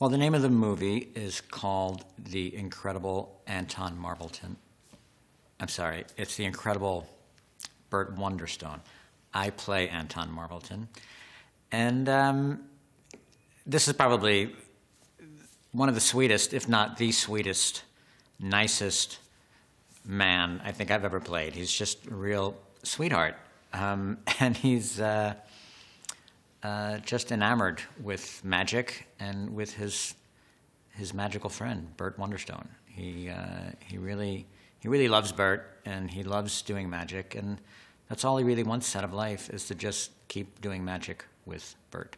Well, the name of the movie is called The Incredible Anton Marvelton. I'm sorry, it's The Incredible Burt Wonderstone. I play Anton Marvelton. And um, this is probably one of the sweetest, if not the sweetest, nicest man I think I've ever played. He's just a real sweetheart. Um, and he's uh, uh, just enamored with magic and with his his magical friend Burt Wonderstone. He uh, he really he really loves Burt and he loves doing magic and that's all he really wants out of life is to just keep doing magic with Burt.